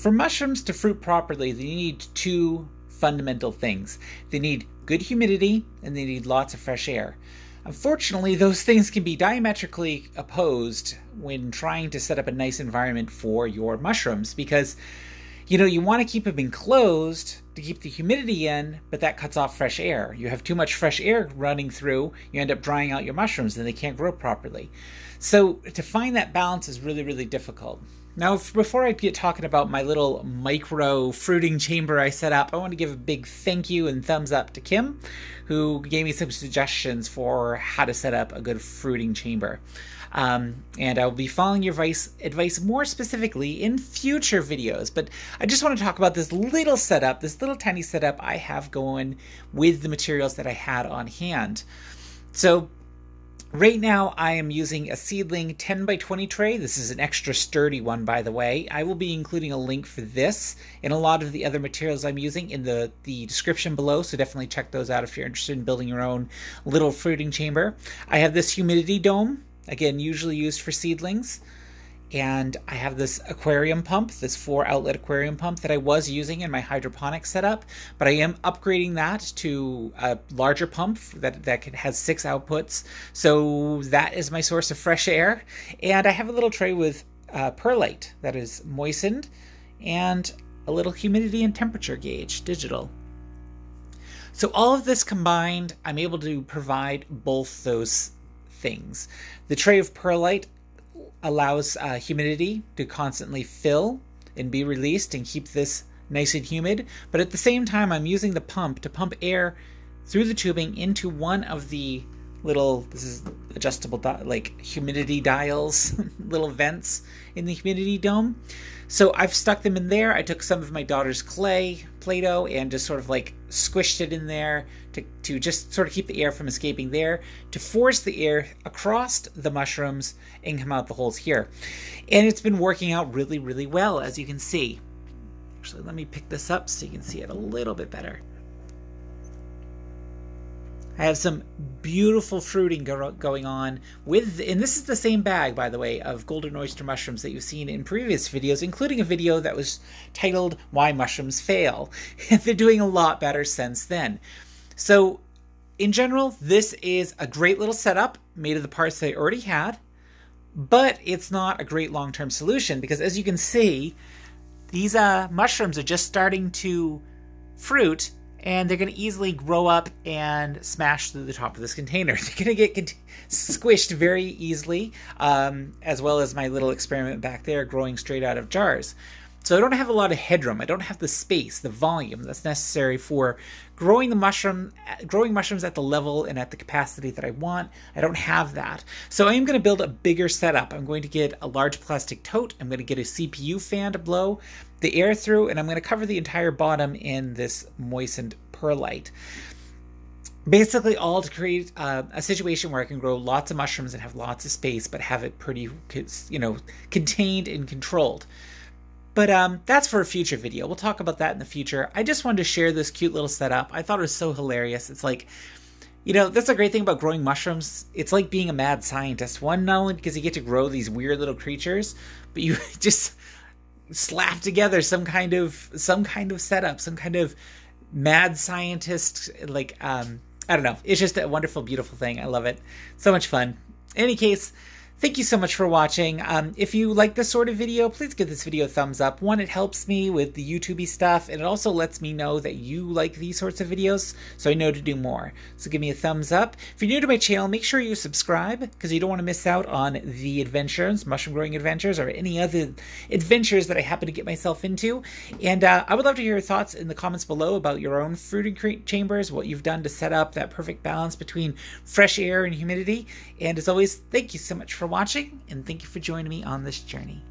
For mushrooms to fruit properly, they need two fundamental things. They need good humidity and they need lots of fresh air. Unfortunately, those things can be diametrically opposed when trying to set up a nice environment for your mushrooms because you know, you want to keep them enclosed to keep the humidity in, but that cuts off fresh air. You have too much fresh air running through, you end up drying out your mushrooms and they can't grow properly. So to find that balance is really, really difficult. Now, before I get talking about my little micro fruiting chamber I set up, I want to give a big thank you and thumbs up to Kim, who gave me some suggestions for how to set up a good fruiting chamber. Um, and I will be following your advice, advice more specifically in future videos. But I just want to talk about this little setup, this little tiny setup I have going with the materials that I had on hand. So Right now, I am using a seedling 10 by 20 tray. This is an extra sturdy one, by the way. I will be including a link for this and a lot of the other materials I'm using in the, the description below, so definitely check those out if you're interested in building your own little fruiting chamber. I have this humidity dome again, usually used for seedlings. And I have this aquarium pump, this four outlet aquarium pump that I was using in my hydroponic setup, but I am upgrading that to a larger pump that, that has six outputs. So that is my source of fresh air. And I have a little tray with uh, perlite that is moistened and a little humidity and temperature gauge, digital. So all of this combined, I'm able to provide both those things. The tray of perlite allows uh, humidity to constantly fill and be released and keep this nice and humid. But at the same time, I'm using the pump to pump air through the tubing into one of the little this is adjustable like humidity dials little vents in the humidity dome so i've stuck them in there i took some of my daughter's clay play-doh and just sort of like squished it in there to, to just sort of keep the air from escaping there to force the air across the mushrooms and come out the holes here. And it's been working out really really well as you can see. Actually let me pick this up so you can see it a little bit better I have some beautiful fruiting go- going on with, and this is the same bag, by the way, of golden oyster mushrooms that you've seen in previous videos, including a video that was titled Why Mushrooms Fail. They're doing a lot better since then. So, in general, this is a great little setup made of the parts that I already had, but it's not a great long term solution because, as you can see, these uh, mushrooms are just starting to fruit and they're going to easily grow up and smash through the top of this container. They're going to get squished very easily, um, as well as my little experiment back there growing straight out of jars. So I don't have a lot of headroom. I don't have the space, the volume that's necessary for growing the mushroom, growing mushrooms at the level and at the capacity that I want. I don't have that. So I am going to build a bigger setup. I'm going to get a large plastic tote. I'm going to get a CPU fan to blow the air through, and I'm going to cover the entire bottom in this moistened perlite basically all to create uh, a situation where I can grow lots of mushrooms and have lots of space, but have it pretty, you know, contained and controlled. But um, that's for a future video. We'll talk about that in the future. I just wanted to share this cute little setup. I thought it was so hilarious. It's like, you know, that's a great thing about growing mushrooms. It's like being a mad scientist. One, not only because you get to grow these weird little creatures, but you just slap together some kind of some kind of setup, some kind of mad scientist like um I don't know. It's just a wonderful, beautiful thing. I love it. So much fun. In any case, Thank you so much for watching. Um, if you like this sort of video, please give this video a thumbs up. One, it helps me with the YouTubey stuff, and it also lets me know that you like these sorts of videos, so I know to do more. So give me a thumbs up. If you're new to my channel, make sure you subscribe, because you don't want to miss out on the adventures, mushroom growing adventures, or any other adventures that I happen to get myself into. And uh, I would love to hear your thoughts in the comments below about your own fruiting chambers, what you've done to set up that perfect balance between fresh air and humidity. And as always, thank you so much for watching, and thank you for joining me on this journey.